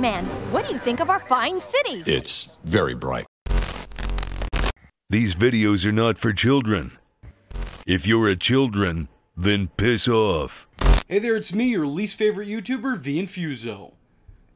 Batman, what do you think of our fine city? It's very bright. These videos are not for children. If you're a children, then piss off. Hey there, it's me, your least favorite YouTuber, Vee Infuso.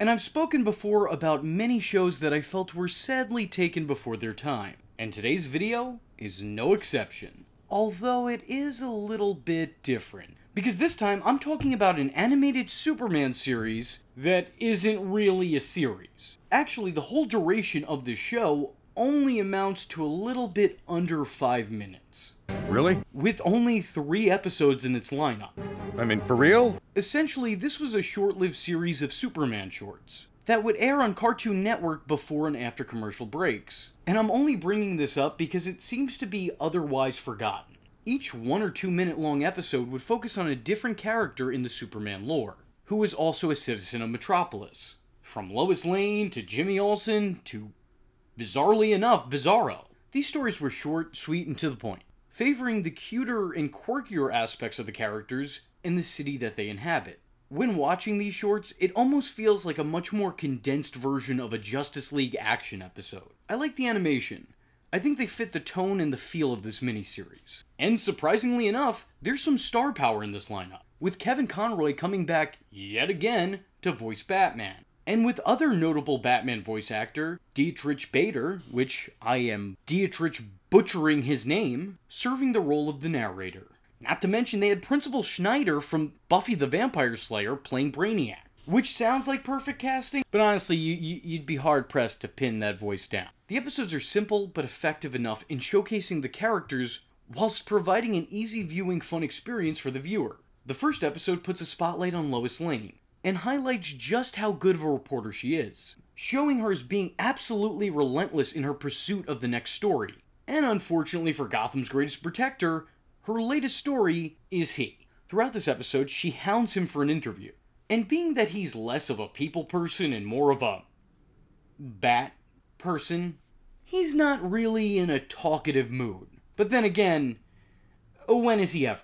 And I've spoken before about many shows that I felt were sadly taken before their time. And today's video is no exception. Although it is a little bit different. Because this time I'm talking about an animated Superman series that isn't really a series. Actually, the whole duration of the show only amounts to a little bit under 5 minutes. Really? With only 3 episodes in its lineup. I mean, for real? Essentially, this was a short lived series of Superman shorts that would air on Cartoon Network before and after commercial breaks. And I'm only bringing this up because it seems to be otherwise forgotten. Each one or two minute long episode would focus on a different character in the Superman lore, who is also a citizen of Metropolis. From Lois Lane to Jimmy Olsen to, bizarrely enough, Bizarro. These stories were short, sweet, and to the point, favoring the cuter and quirkier aspects of the characters and the city that they inhabit. When watching these shorts, it almost feels like a much more condensed version of a Justice League action episode. I like the animation. I think they fit the tone and the feel of this miniseries. And surprisingly enough, there's some star power in this lineup, with Kevin Conroy coming back yet again to voice Batman. And with other notable Batman voice actor, Diedrich Bader, which I am Dietrich butchering his name, serving the role of the narrator. Not to mention they had Principal Snyder from Buffy the Vampire Slayer playing Brainiac, which sounds like perfect casting, but honestly, you, you, you'd be hard pressed to pin that voice down. The episodes are simple but effective enough in showcasing the characters whilst providing an easy viewing fun experience for the viewer. The first episode puts a spotlight on Lois Lane and highlights just how good of a reporter she is, showing her as being absolutely relentless in her pursuit of the next story. And unfortunately for Gotham's greatest protector, her latest story is he. Throughout this episode, she hounds him for an interview. And being that he's less of a people person and more of a bat person, he's not really in a talkative mood. But then again, oh, when is he ever?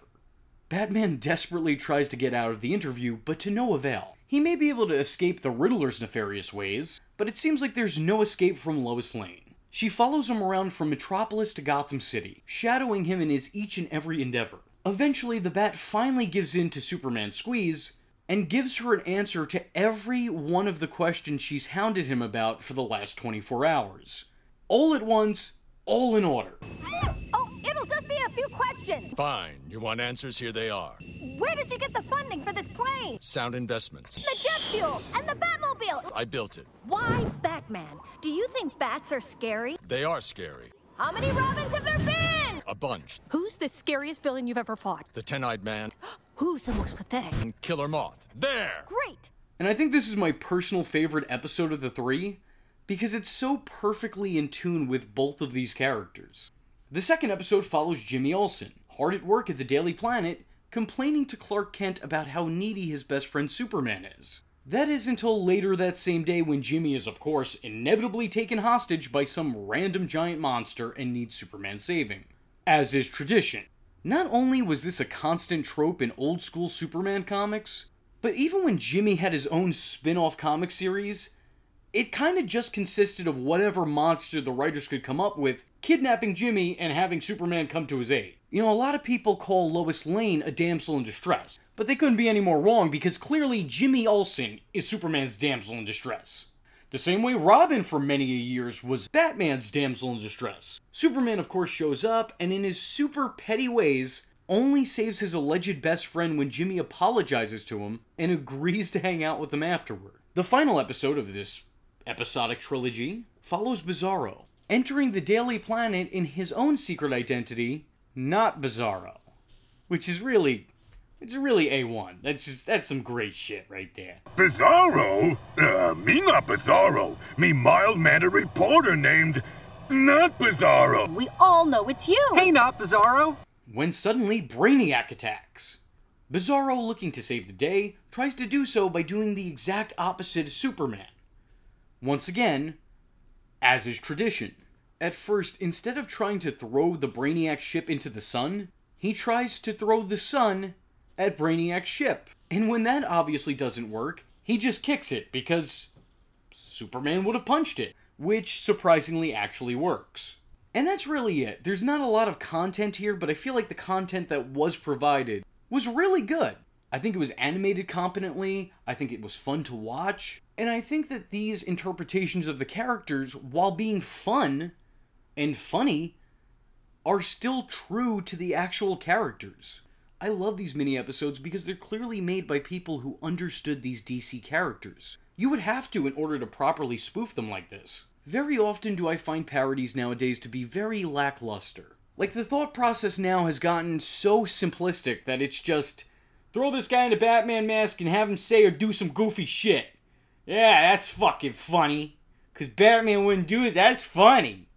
Batman desperately tries to get out of the interview, but to no avail. He may be able to escape the Riddler's nefarious ways, but it seems like there's no escape from Lois Lane. She follows him around from Metropolis to Gotham City, shadowing him in his each and every endeavor. Eventually, the Bat finally gives in to Superman's squeeze and gives her an answer to every one of the questions she's hounded him about for the last 24 hours. All at once, all in order. Oh, it'll just be a few questions. Fine. You want answers? Here they are. Where did you get the funding for this plane? Sound investments. The jet fuel and the Batmobile. I built it. Why Batman? Do you think bats are scary? They are scary. How many Robins have there been? A bunch. Who's the scariest villain you've ever fought? The Ten Eyed Man Who's the most pathetic? and Killer Moth. There! Great. And I think this is my personal favorite episode of the three because it's so perfectly in tune with both of these characters. The second episode follows Jimmy Olsen, hard at work at the Daily Planet, complaining to Clark Kent about how needy his best friend Superman is. That is until later that same day when Jimmy is, of course, inevitably taken hostage by some random giant monster and needs Superman saving. As is tradition. Not only was this a constant trope in old school Superman comics, but even when Jimmy had his own spin off comic series, it kind of just consisted of whatever monster the writers could come up with, kidnapping Jimmy and having Superman come to his aid. You know, a lot of people call Lois Lane a damsel in distress, but they couldn't be any more wrong because clearly Jimmy Olsen is Superman's damsel in distress. The same way Robin for many years was Batman's damsel in distress. Superman, of course, shows up and in his super petty ways only saves his alleged best friend when Jimmy apologizes to him and agrees to hang out with him afterward. The final episode of this episodic trilogy follows Bizarro, entering the Daily Planet in his own secret identity, not Bizarro, which is really it's really A1. That's just that's some great shit right there. Bizarro? Uh, me not Bizarro. Me mild-mannered reporter named not Bizarro. We all know it's you. Hey, not Bizarro. When suddenly Brainiac attacks. Bizarro, looking to save the day, tries to do so by doing the exact opposite of Superman. Once again, as is tradition. At first, instead of trying to throw the Brainiac ship into the sun, he tries to throw the sun at Brainiac's ship. And when that obviously doesn't work, he just kicks it because Superman would have punched it, which surprisingly actually works. And that's really it. There's not a lot of content here, but I feel like the content that was provided was really good. I think it was animated competently, I think it was fun to watch, and I think that these interpretations of the characters, while being fun and funny, are still true to the actual characters. I love these mini episodes because they're clearly made by people who understood these DC characters. You would have to in order to properly spoof them like this. Very often do I find parodies nowadays to be very lackluster. Like the thought process now has gotten so simplistic that it's just throw this guy in a Batman mask and have him say or do some goofy shit. Yeah, that's fucking funny. Cause Batman wouldn't do it. That's funny.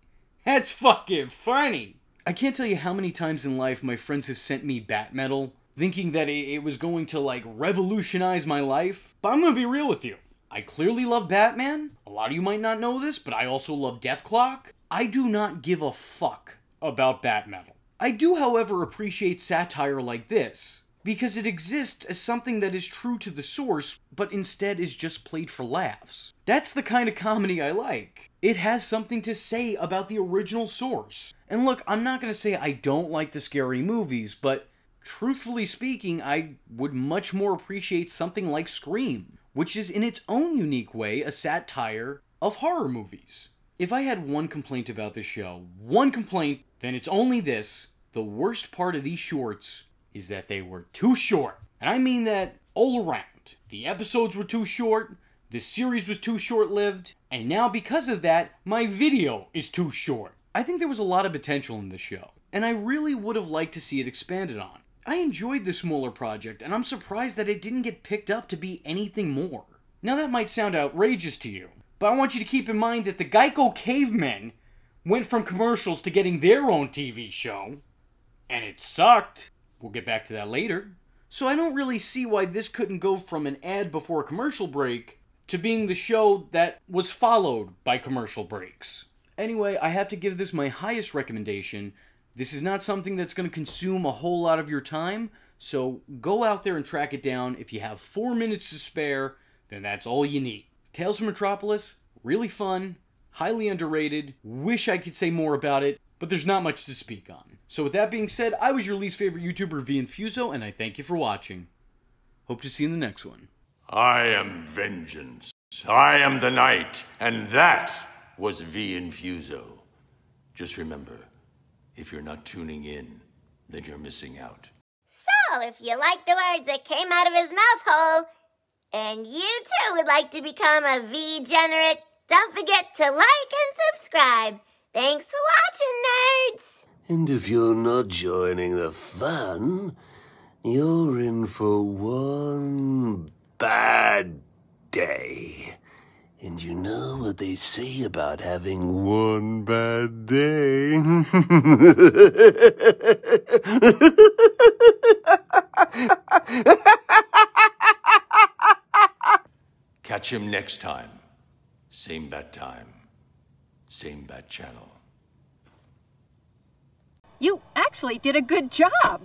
That's fucking funny. I can't tell you how many times in life my friends have sent me bat metal, thinking that it was going to like revolutionize my life. But I'm gonna be real with you. I clearly love Batman. A lot of you might not know this, but I also love Dethklok. I do not give a fuck about bat metal. I do, however, appreciate satire like this because it exists as something that is true to the source, but instead is just played for laughs. That's the kind of comedy I like. It has something to say about the original source. And look, I'm not gonna say I don't like the scary movies, but truthfully speaking, I would much more appreciate something like Scream, which is in its own unique way a satire of horror movies. If I had one complaint about this show, one complaint, then it's only this. The worst part of these shorts is that they were too short. And I mean that all around. The episodes were too short, the series was too short lived, and now because of that, my video is too short. I think there was a lot of potential in this show, and I really would have liked to see it expanded on. I enjoyed the smaller project, and I'm surprised that it didn't get picked up to be anything more. Now, that might sound outrageous to you, but I want you to keep in mind that the Geico Cavemen went from commercials to getting their own TV show, and it sucked. We'll get back to that later. So I don't really see why this couldn't go from an ad before a commercial break to being the show that was followed by commercial breaks. Anyway, I have to give this my highest recommendation. This is not something that's going to consume a whole lot of your time, so go out there and track it down. If you have four minutes to spare, then that's all you need. Tales from Metropolis, really fun, highly underrated. Wish I could say more about it, but there's not much to speak on. So with that being said, I was your least favorite YouTuber, Vee Infuso, and I thank you for watching. Hope to see you in the next one. I am vengeance. I am the night, and that was Vee Infuso. Just remember, if you're not tuning in, then you're missing out. So, if you like the words that came out of his mouth hole, and you too would like to become a Veegenerate, don't forget to like and subscribe. Thanks for watching, nerds! And if you're not joining the fun, you're in for one bad day. And you know what they say about having one bad day? Catch him next time. Same bad time. Same bad channel. You actually did a good job.